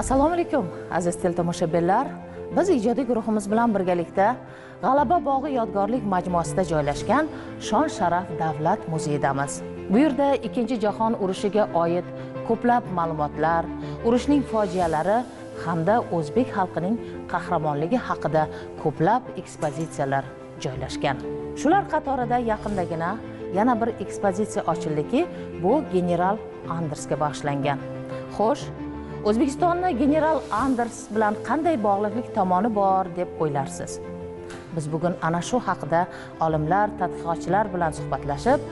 assalomu alaykum aziz teletomoshabinlar biz ijodiy guruhimiz bilan birgalikda g'alaba bog'i yodgorlik majmuasida joylashgan shon sharaf davlat muzeyidamiz. Bu yerda ikkinchi jahon urushiga oid ko'plab ma'lumotlar urushning fojialari hamda o'zbek xalqining qahramonligi haqida ko'plab ekspozitsiyalar joylashgan. Shular qatorida yaqindagina yana bir ekspozitsiya ochildiki bu general andersga bag'ishlangan. Xo'sh o'zbekistonni general anders bilan qanday bog'liqlik tomoni bor deb o'ylarsiz? Biz bugun ana shu haqida olimlar tadqiqotchilar bilan suhbatlashib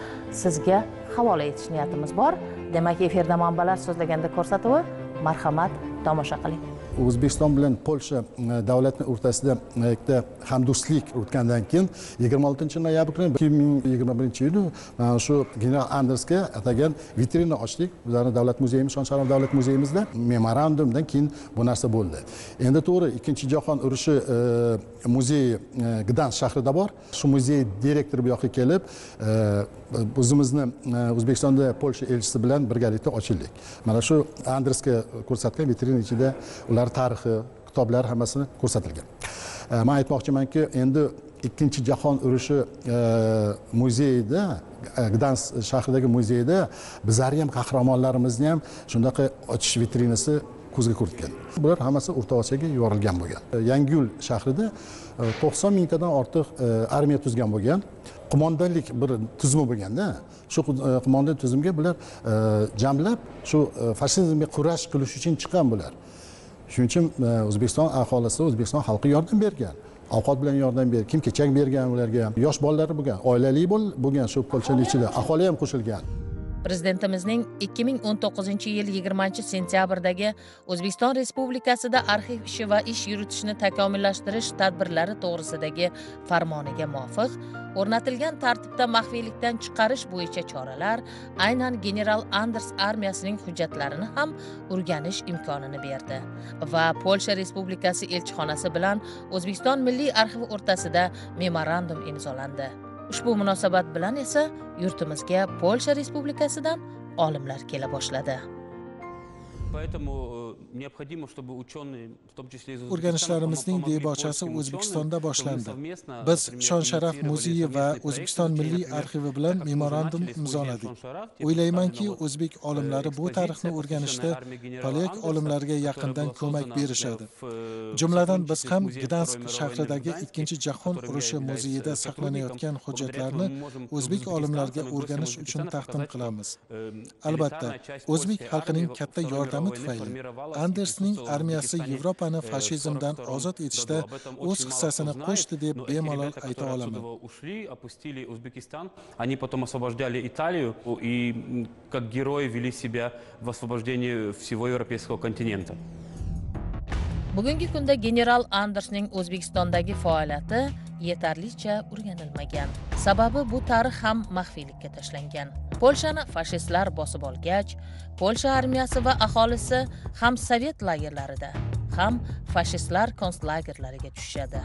sizga havola etish niyatimiz bor. Demak efirda manbalar so'zlaganda ko'rsatuvi marhamat tomosha qiling. O'zbekiston bilan polsha e, davlatni o'rtasida e, bitta hamdo'stlik o'tgandan keyin yigirma oltinchi noyabr kuni ikki ming yigirma birinchi yili mana e, shu general andersga atagan vitrina ochdik. Bizlarni davlat muzeyimiz shon sharaf davlat muzeyimizda memorandumdan keyin bu narsa bo'ldi. Endi to'g'ri ikkinchi jahon urushi muzeyi gdansk shahrida bor. Shu muzey direktori bu yoqqa kelib o'zimizni e, o'zbekistonda polsha elchisi bilan birgalikda ochildik. Mana shu andresga ko'rsatgan vitrina ichida ular tarixi kitoblar hammasini ko'rsatilgan. E, man aytmoqchimanki endi ikkinchi jahon urushi e, muzeyida gdans shahridagi muzeyda bizlarni ham qahramonlarimizni ham shunaqa ochish vitrinasi ko'zga ko'rikkan bular hammasi o'rta osiyoga yuborilgan bo'lgan. Yangiyo'l shahrida to'qson mingtadan ortiq armiya tuzgan bo'lgan. Qo'mondonlik bir tuzumi bo'lganda shu qo'mondon e, tuzumga bular e, jamlab shu e, fashizmga kurash qilish uchun chiqqan bular. Shuning uchun o'zbekiston aholisi o'zbekiston xalqi yordam bergan ovqat bilan yordam bergan kiyim kechak bergan ularga yosh bolalari bo'lgan oilali bo'lgan shu polshani ichida aholi ham qo'shilgan. Prezidentimizning 2019 yil 20 sentyabrdagi o'zbekiston respublikasida arxiv ishi va ish yuritishni takomillashtirish tadbirlari to'g'risidagi farmoniga muvofiq o'rnatilgan tartibda maxfiylikdan chiqarish bo'yicha choralar aynan general anders armiyasining hujjatlarini ham o'rganish imkonini berdi va polsha respublikasi elchixonasi bilan o'zbekiston milliy arxivi o'rtasida memorandum imzolandi. Ushbu munosabat bilan esa yurtimizga polsha respublikasidan olimlar kela boshladi. O'rganishlarimizning debochasi o'zbekistonda boshlandi biz shon sharaf muzeyi va o'zbekiston milliy arxivi bilan memorandum imzoladik o'ylaymanki o'zbek olimlari bu tarixni o'rganishda polyak olimlariga yaqindan ko'mak berishadi jumladan biz ham gdansk shahridagi ikkinchi jahon urushi muzeyida saqlanayotgan hujjatlarni o'zbek olimlariga o'rganish uchun taqdim qilamiz albatta o'zbek xalqining katta yordami yordami tufayli andersning armiyasi yevropani fashizmdan ozod etishda o'z hissasini qo'shdi deb bemalol ayta olaman. они потом освобождали Италию и как герои вели себя в освобождении всего европейского континента. bugungi kunda general andersning o'zbekistondagi faoliyati yetarlicha o'rganilmagan. Sababi bu tarix ham maxfiylikka tashlangan polshani fashistlar bosib olgach polsha armiyasi va aholisi ham sovet lagerlarida ham fashistlar konslagerlariga tushishadi.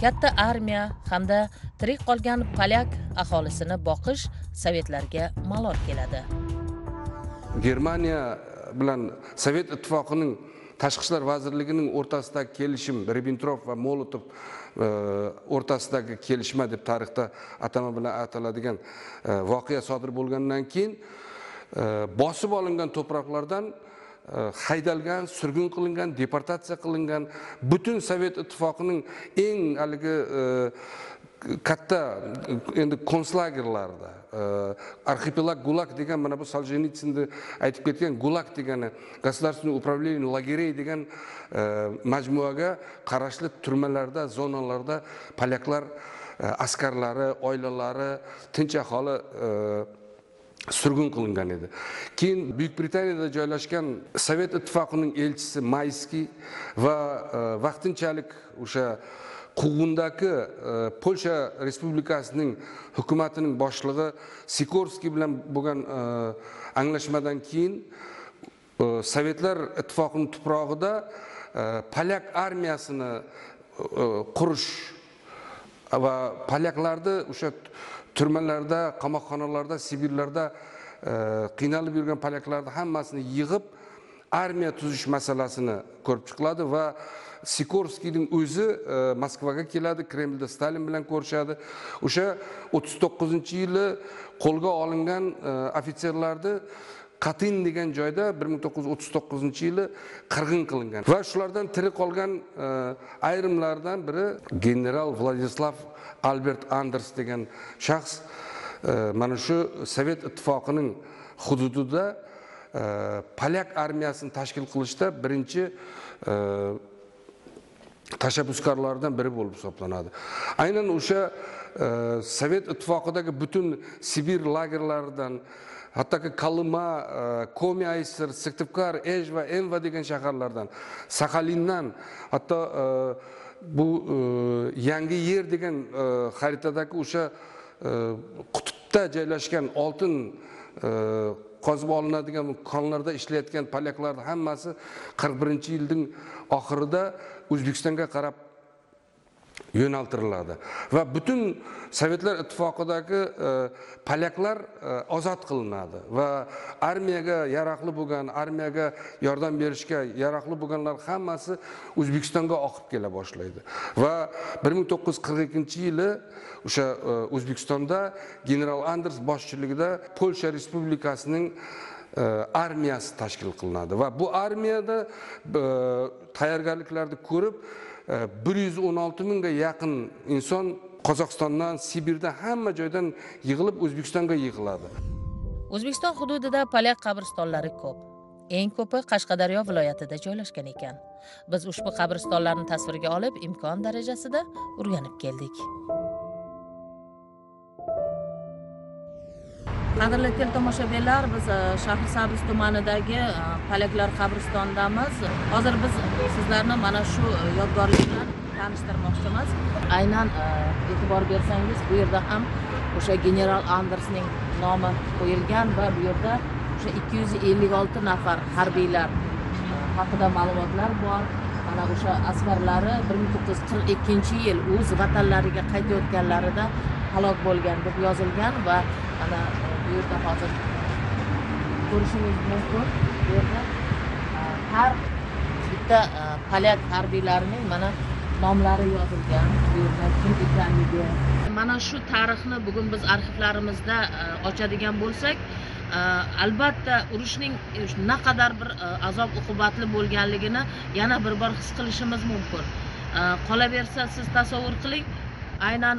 Katta armiya hamda tirik qolgan polyak aholisini boqish sovetlarga malol keladi. Germaniya bilan sovet ittifoqining tashqi ishlar vazirligining o'rtasidagi kelishim ribbentrop va molotov o'rtasidagi kelishma deb tarixda atama bilan ataladigan e, voqea sodir bo'lgandan keyin e, bosib olingan to'proqlardan e, haydalgan surgun qilingan deportatsiya qilingan butun sovet ittifoqining eng haligi katta endi konslagerlarda e, arxipelag gulag degan mana bu soljenitsinni aytib ketgan gulag degani государственное управление лагерей degan e, majmuaga qarashli turmalarda zonalarda polyaklar e, askarlari oilalari tinch aholi surgun qilingan edi. Keyin buyuk britaniyada joylashgan sovet ittifoqining elchisi mayskiy va e, vaqtinchalik o'sha quvg'indagi e, polsha respublikasining hukumatining boshlig'i sikorskiy bilan bo'lgan e, anglashmadan keyin sovetlar ittifoqining tuprog'ida polyak armiyasini qurish va polyaklarni o'sha turmalarda qamoqxonalarda sibirlarda e, qiynalib yurgan polyaklarni hammasini yig'ib armiya tuzish masalasini ko'rib chiqiladi va sikorskiyning o'zi e, moskvaga keladi kremlda stalin bilan ko'rishadi. O'sha o'ttiz to'qqizinchi yili qo'lga olingan e, ofitserlarni qatin degan joyda bir ming to'qqiz yuz o'ttiz to'qqizinchi yili qirg'in qilingan. Va shulardan tirik qolgan e, ayrimlardan biri general vladislav albert anders degan shaxs e, mana shu sovet ittifoqining hududida e, polyak armiyasini tashkil qilishda birinchi tashabbuskorlardan biri bo'lib hisoblanadi. Aynan o'sha sovet ittifoqidagi butun sibir lagerlaridan hattoki kolima e, komi aysir syktyvkar ej va enva degan shaharlardan saxalindan hatto e, bu e, yangi yer degan xaritadagi o'sha qutbda joylashgan oltin qozib olinadigan konlarda ishlayotgan polyaklarni hammasi qirq birinchi yilning oxirida o'zbekistonga qarab yo'naltiriladi. Va butun sovetlar ittifoqidagi e, polyaklar e, ozod qilinadi. Va armiyaga yaroqli bo'lgan armiyaga yordam berishga yaroqli bo'lganlar hammasi o'zbekistonga oqib kela boshlaydi. Va bir ming to'qqiz yuz qirq ikkinchi yili o'sha e, o'zbekistonda general anders boshchiligida polsha respublikasining e, armiyasi tashkil qilinadi. Va bu armiyada e, tayyorgarliklarni ko'rib Э, bir yuz o'n olti mingga yaqin inson qozog'istondan sibirdan hamma joydan yig'ilib o'zbekistonga yig'iladi. O'zbekiston hududida polyak qabristonlari ko'p. Eng ko'pi qashqadaryo viloyatida joylashgan ekan. Biz ushbu qabristonlarni tasvirga olib imkon darajasida o'rganib keldik. Qadrli teletomoshabinlar biz e, shahrisabz tumanidagi e, palaklar qabristonidamiz. Hozir biz sizlarni mana shu e, yodgorlik bilan tanishtirmoqchimiz. Aynan e'tibor bersangiz bu yerda ham o'sha general andersning nomi qo'yilgan va bu yerda o'sha ikki yuz ellik olti nafar harbiylar haqida ma'lumotlar bor. Mana o'sha askarlari bir ming to'qqiz yuz qirq ikkinchi yil o'z vatanlariga qaytayotganlarida halok bo'lgan deb yozilgan va mana bu yerda hozir. Ko'rishingiz mumkin. Bu yerda har bitta polyak harbiylarining mana nomlari yozilgan bu yerda kim ekanligi. Mana shu tarixni bugun biz arxivlarimizda ochadigan bo'lsak albatta urushning e, naqadar bir azob uqubatli bo'lganligini yana bir bor his qilishimiz mumkin. Qolaversa siz tasavvur qiling. Aynan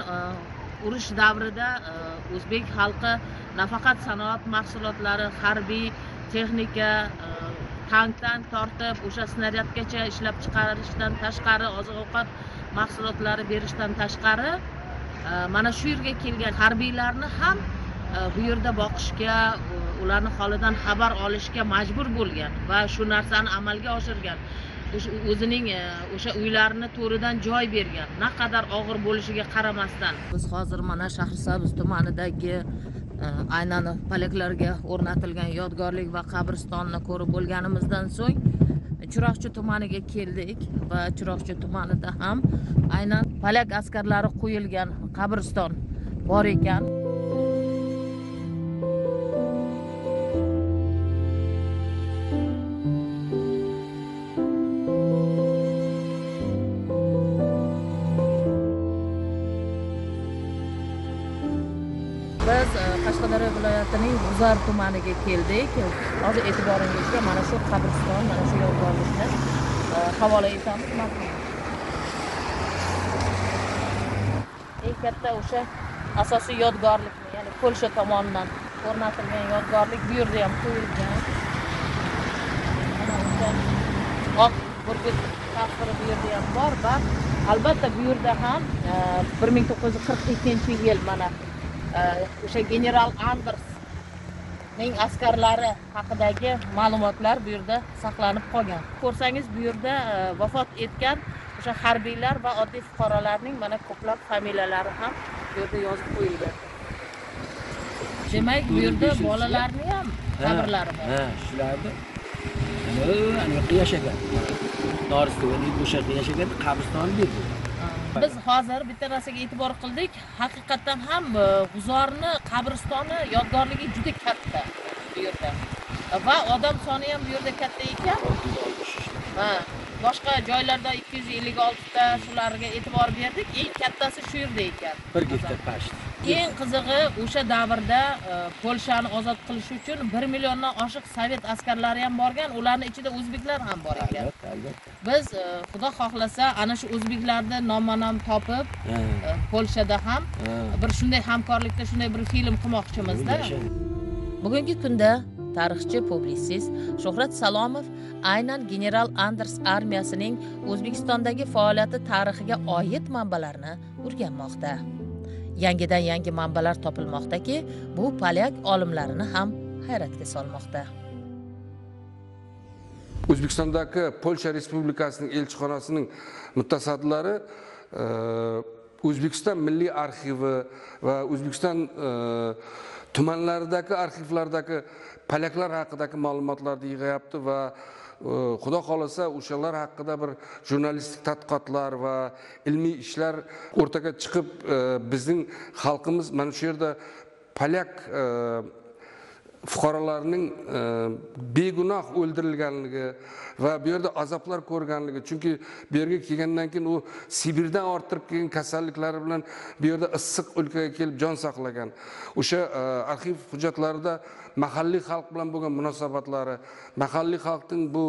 urush davrida e, o'zbek xalqi nafaqat sanoat mahsulotlari harbiy texnika e, tankdan tortib o'sha snaryadgacha ishlab chiqarishdan tashqari oziq ovqat mahsulotlari berishdan tashqari e, mana shu yerga kelgan harbiylarni ham bu yerda boqishga ularni holidan xabar olishga majbur bo'lgan va shu narsani amalga oshirgan. O'zining e, o'sha uylarini to'ridan joy bergan naqadar og'ir bo'lishiga qaramasdan. Biz hozir mana shahrisabz tumanidagi e, aynan polyaklarga o'rnatilgan yodgorlik va qabristonni ko'rib bo'lganimizdan so'ng chiroqchi tumaniga keldik va chiroqchi tumanida ham aynan polyak askarlari qo'yilgan qabriston bor ekan. G'uzor tumaniga keldik. Hozir e'tiboringizga mana shu qabriston mana shu yodgorlikni e, havola etamiz eng katta o'sha asosiy yodgorlikni ya'ni polsha tomonidan o'rnatilgan yodgorlik bu yerda ham qo'yilgan. Oq burgut tasviri bu yerda ham bor va albatta bu yerda ham e, bir ming to'qqiz yuz qirq ikkinchi yil mana e, o'sha general andersning askarlari haqidagi ma'lumotlar bu yerda saqlanib qolgan. Ko'rsangiz bu yerda e, vafot etgan o'sha harbiylar va oddiy fuqarolarning mana ko'plab familiyalari ham bu yerda yozib qo'yilgan demak bu yerda bolalarni ham qabrlari bor. ha shularni. Ana yoqda yashagan. Noriston o'sha yerda yashagan qabristonni berdi biz hozir bitta narsaga e'tibor qildik. Haqiqatdan ham e, g'uzorni qabristoni yodgorligi juda katta bu yerda. Va odam soni ham bu yerda katta ekan. Ha boshqa joylarda ikki yuz ellik oltita shularga e'tibor berdik. Eng kattasi shu yerda ekan. Bir gektar pasht eng qizig'i o'sha davrda e, polshani ozod qilish uchun bir milliondan oshiq sovet askarlari ham borgan ularni ichida o'zbeklar ham bor ekan. Albatta albatta. Biz e, xudo xohlasa ana shu o'zbeklarni nomma nom topib e, polshada ham ha. bir shunday hamkorlikda shunday bir film qilmoqchimizda bugungi kunda tarixchi publitsist shuhrat salomov aynan general anders armiyasining o'zbekistondagi faoliyati tarixiga oid manbalarni o'rganmoqda yangidan yangi manbalar topilmoqdaki bu polyak olimlarini ham hayratga solmoqda. O'zbekistondagi polsha respublikasining elchixonasining mutasaddilari e, o'zbekiston milliy arxivi va o'zbekiston e, tumanlaridagi arxivlardagi polyaklar haqidagi ma'lumotlarni yig'yapti va Э, xudo xohlasa o'shalar haqida bir jurnalistik tadqiqotlar va ilmiy ishlar o'rtaga chiqib э, bizning xalqimiz mana shu yerda polyak э, fuqarolarning e, begunoh o'ldirilganligi va bu yerda azoblar ko'rganligi. Chunki bu yerga kelgandan keyin u sibirdan orttirib kelgan kasalliklari bilan bu yerda issiq o'lkaga kelib jon saqlagan. O'sha e, arxiv hujjatlarida mahalliy xalq bilan bo'lgan munosabatlari mahalliy xalqning bu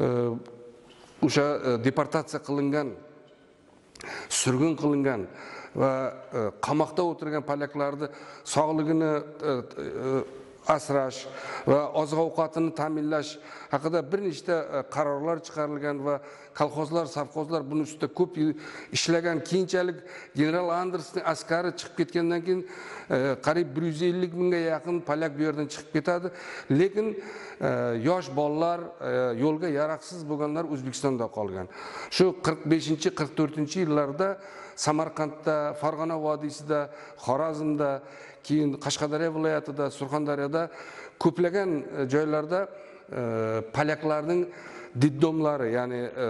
e, o'sha deportatsiya qilingan surgun qilingan va qamoqda o'tirgan polyaklarni sog'ligini asrash va oziq ovqatini ta'minlash haqida bir nechta e, qarorlar chiqarilgan va kolxozlar savxozlar buni ustida ko'p ishlagan keyinchalik general andersning askari chiqib ketgandan keyin e, qariyb bir yuz ellik mingga yaqin polyak bu yerdan chiqib ketadi. Lekin e, yosh bolalar yo'lga yaroqsiz bo'lganlar o'zbekistonda qolgan. Shu qirq beshinchi qirq to'rtinchi yillarda samarqandda farg'ona vodiysida xorazmda keyin qashqadaryo viloyatida surxondaryoda ko'plagan e, joylarda e, polyaklarning diddomlari ya'ni e,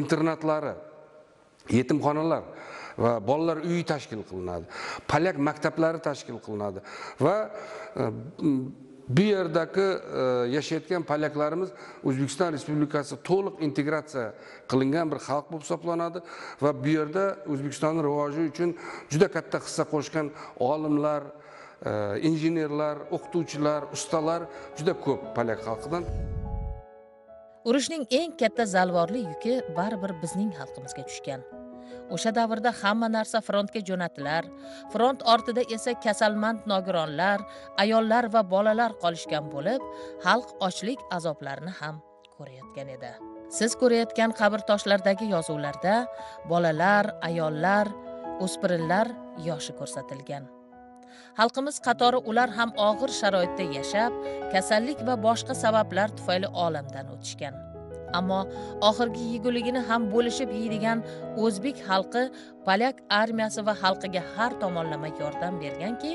internatlari yetimxonalar va bolalar uyi tashkil qilinadi. Polyak maktablari tashkil qilinadi va e, bu yerdagi e, yashayotgan polyaklarimiz o'zbekiston respublikasi to'liq integratsiya qilingan bir xalq bo'lib hisoblanadi va bu yerda o'zbekistonni rivoji uchun juda katta hissa qo'shgan olimlar e, injenerlar o'qituvchilar ustalar juda ko'p polyak xalqidan. Urushning eng katta zalvorli yuki baribir bizning xalqimizga tushgan. O'sha davrda hamma narsa frontga jo'natilar. Front ortida esa kasalmand nogironlar ayollar va bolalar qolishgan bo'lib xalq ochlik azoblarini ham ko'rayotgan edi. Siz ko'rayotgan qabr toshlardagi yozuvlarda bolalar ayollar o'spirinlar yoshi ko'rsatilgan. Xalqimiz qatori ular ham og'ir sharoitda yashab kasallik va boshqa sabablar tufayli olamdan o'tishgan. Ammo oxirgi yeguligini ham bo'lishib yeydigan o'zbek xalqi polyak armiyasi va xalqiga har tomonlama yordam berganki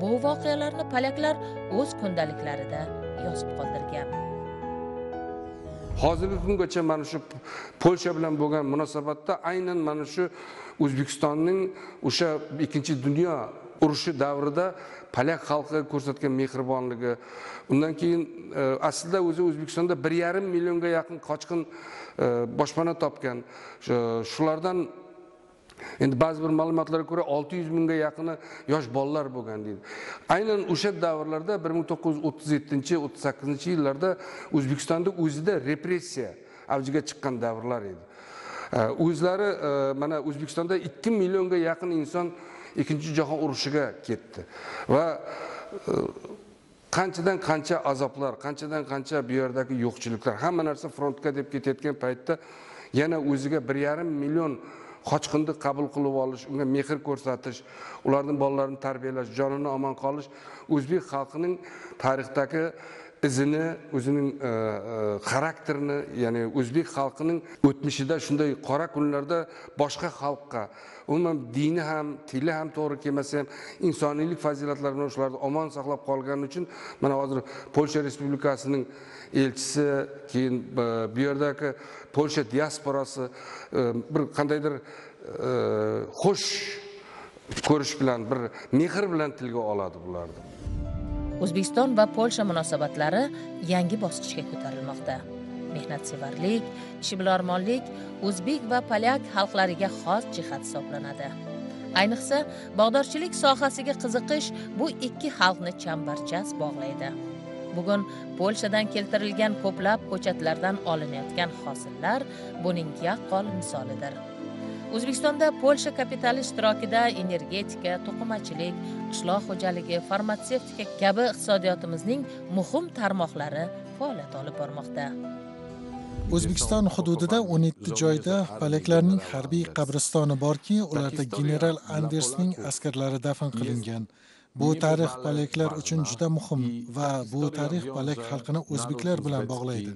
bu voqealarni polyaklar o'z kundaliklarida yozib qoldirgan. Hozirgi kungacha mana shu polsha bilan bo'lgan munosabatda aynan mana shu o'zbekistonning o'sha ikkinchi dunyo urushi davrida polyak xalqiga ko'rsatgan mehribonligi. Undan keyin e, aslida o'zi o'zbekistonda bir yarim millionga yaqin qochqin e, boshpana topgan. Shulardan endi ba'zi bir ma'lumotlarga ko'ra olti yuz mingga yaqini yosh bolalar bo'lgan deydi. Aynan o'sha davrlarda bir ming to'qqiz yuz o'ttiz yettinchi o'ttiz sakkizinchi yillarda o'zbekistonda o'zida repressiya avjiga chiqqan davrlar edi. E, o'zlari mana o'zbekistonda ikki millionga yaqin inson ikkinchi jahon urushiga ketdi. Va e, qanchadan qancha azoblar qanchadan qancha bu yerdagi yo'qchiliklar hamma narsa frontga deb ketayotgan paytda yana o'ziga bir yarim million qochqinni qabul qilib olish unga mehr ko'rsatish ularni bolalarini tarbiyalash jonini omon qolish o'zbek xalqining tarixdagi izini o'zining e, e, xarakterini ya'ni o'zbek xalqining o'tmishida shunday qora kunlarda boshqa xalqqa umuman dini ham tili ham to'g'ri kelmasa ham insoniylik fazilatlari bilan shularni omon saqlab qolgani uchun mana hozir polsha respublikasining elchisi keyin e, bu yerdagi polsha diasporasi bir qandaydir xush ko'rish bilan bir mehr bilan tilga oladi bularni. O'zbekiston va polsha munosabatlari yangi bosqichga ko'tarilmoqda. Mehnatsevarlik ishbilarmonlik o'zbek va polyak xalqlariga xos jihat hisoblanadi. Ayniqsa bog'dorchilik sohasiga qiziqish bu ikki xalqni chambarchas bog'laydi. Bugun polshadan keltirilgan ko'plab ko'chatlardan olinayotgan hosillar buning yaqqol misolidir. O'zbekistonda polsha kapitali ishtirokida energetika to'qimachilik qishloq xo'jaligi farmatsevtika kabi iqtisodiyotimizning muhim tarmoqlari faoliyat olib bormoqda. O'zbekiston hududida 17 joyda polaklarning harbiy qabristoni borki ularda general andersning askarlari dafn qilingan. Bu tarix polaklar uchun juda muhim va bu tarix polak xalqini o'zbeklar bilan bog'laydi.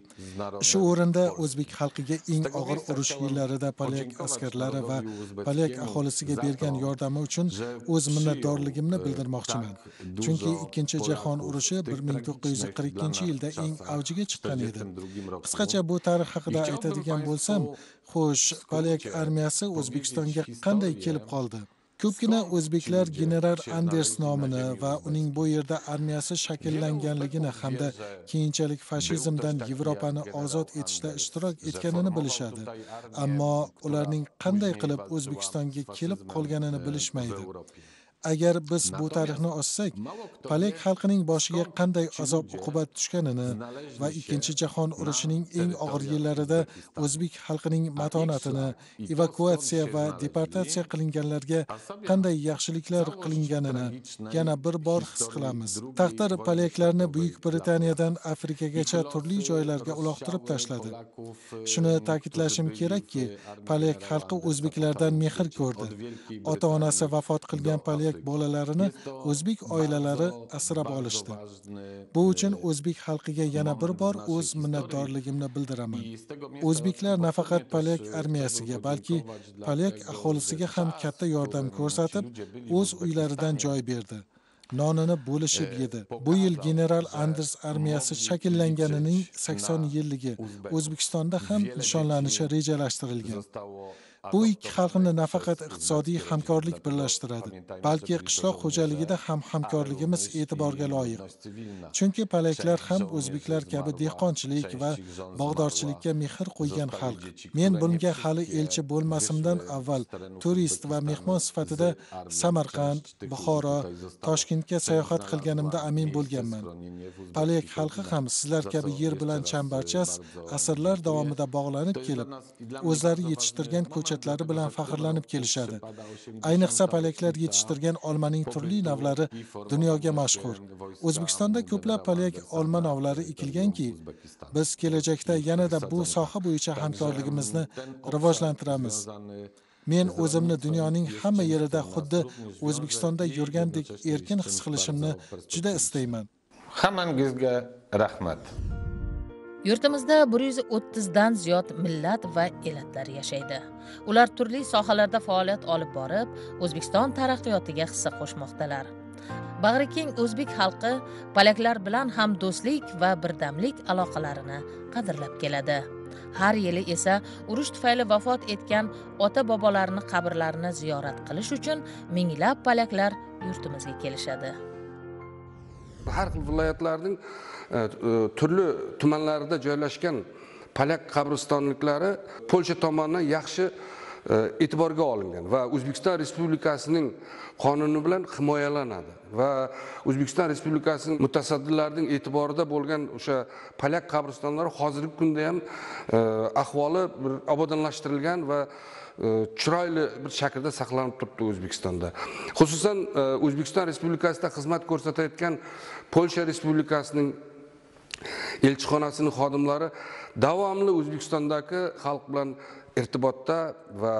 shu o'rinda o'zbek xalqiga eng og'ir urush yillarida polak askarlari va polak aholisiga bergan yordami uchun o'z minnatdorligimni bildirmoqchiman. Chunki ikkinchi jahon urushi 1942 yilda eng avjiga chiqqan edi. Qisqacha bu tarix haqida aytadigan bo'lsam xo'sh polak armiyasi o'zbekistonga qanday kelib qoldi ko'pgina o'zbeklar general anders nomini va uning bu yerda armiyasi shakllanganligini hamda keyinchalik fashizmdan yevropani ozod etishda ishtirok etganini bilishadi. Ammo ularning qanday qilib o'zbekistonga kelib qolganini bilishmaydi agar biz bu tarixni ochsak polak xalqining boshiga qanday azob uqubat tushganini va ikkinchi jahon urushining eng og'ir yillarida o'zbek xalqining matonatini evakuatsiya va deportatsiya qilinganlarga qanday yaxshiliklar qilinganini yana bir bor his qilamiz. taqdir polaklarni buyuk britaniyadan afrikagacha turli joylarga uloqtirib tashladi. Shuni ta'kidlashim kerakki polak xalqi o'zbeklardan mehr ko'rdi. Ota onasi vafot qilgan polyak bolalarini o'zbek oilalari asrab olishdi. bu uchun o'zbek xalqiga yana bir bor o'z minnatdorligimni bildiraman. o'zbeklar nafaqat polyak armiyasiga balki polyak aholisiga ham katta yordam ko'rsatib o'z uylaridan joy berdi. Nonini bo'lishib yedi. Bu yil general anders armiyasi shakllanganining 80 yilligi o'zbekistonda ham nishonlanishi rejalashtirilgan bu ikki xalqni nafaqat iqtisodiy hamkorlik birlashtiradi balki qishloq xo'jaligida ham hamkorligimiz e'tiborga loyiq. chunki polaklar ham o'zbeklar kabi dehqonchilik va bog'dorchilikka mehr qo'ygan xalq. men bunga hali elchi bo'lmasimdan avval turist va mehmon sifatida samarqand buxoro toshkentga sayohat qilganimda amin bo'lganman. Polyak xalqi ham sizlar kabi yer bilan chambarchas asrlar davomida bog'lanib kelib o'zlari yetishtirgan ko'chatlari bilan faxrlanib kelishadi. Ayniqsa polaklar yetishtirgan olmaning turli navlari dunyoga mashhur. O'zbekistonda ko'plab polyak olma navlari ekilganki biz kelajakda yanada bu soha bo'yicha hamkorligimizni rivojlantiramiz. Men o'zimni dunyoning hamma yerida xuddi o'zbekistonda yurgandek erkin his qilishimni juda istayman. Hammangizga rahmat yurtimizda bir yuz o'ttizdan ziyod millat va elatlar yashaydi. Ular turli sohalarda faoliyat olib borib o'zbekiston taraqqiyotiga hissa qo'shmoqdalar. Bag'rikeng o'zbek xalqi polaklar bilan ham do'stlik va birdamlik aloqalarini qadrlab keladi. Har yili esa urush tufayli vafot etgan ota bobolarini qabrlarini ziyorat qilish uchun minglab polaklar yurtimizga kelishadi. Har xil viloyatlarning Э, э, turli tumanlarida joylashgan polyak qabristonliklari polsha tomonidan yaxshi e, e'tiborga olingan va o'zbekiston respublikasining qonuni bilan himoyalanadi va o'zbekiston respublikasining mutasaddilarining e'tiborida bo'lgan o'sha polyak qabristonlari hozirgi kunda ham e, ahvoli bir obodonlashtirilgan va e, chiroyli bir shaklda saqlanib turibdi o'zbekistonda. Xususan o'zbekiston respublikasida xizmat ko'rsatayotgan polsha respublikasining elchixonasining xodimlari davomli o'zbekistondagi xalq bilan irtibotda va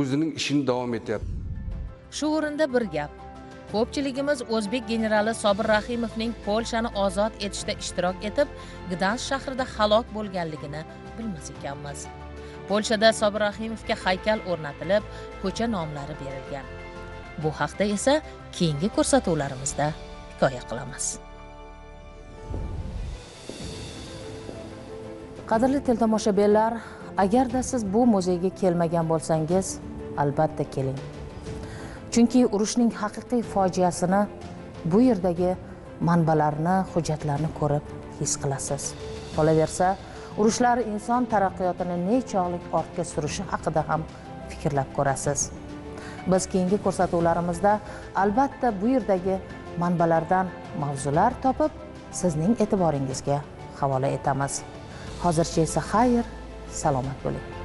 o'zining ishini davom etyapti. Shu o'rinda bir gap. Ko'pchiligimiz o'zbek generali sobir rahimovning polshani ozod etishda ishtirok etib gdansk shahrida halok bo'lganligini bilmas ekanmiz. Polshada sobir rahimovga haykal o'rnatilib ko'cha nomlari berilgan. Bu haqda esa keyingi ko'rsatuvlarimizda hikoya qilamiz. Qadrli teltomoshabinlar agarda siz bu muzeyga kelmagan bo'lsangiz albatta keling. Chunki urushning haqiqiy fojiasini bu yerdagi manbalarni hujjatlarni ko'rib his qilasiz. Qolaversa urushlar inson taraqqiyotini nechog'lik ortga surishi haqida ham fikrlab ko'rasiz. Biz keyingi ko'rsatuvlarimizda albatta bu yerdagi manbalardan mavzular topib sizning e'tiboringizga havola etamiz. Hozircha esa xayr salomat bo'ling.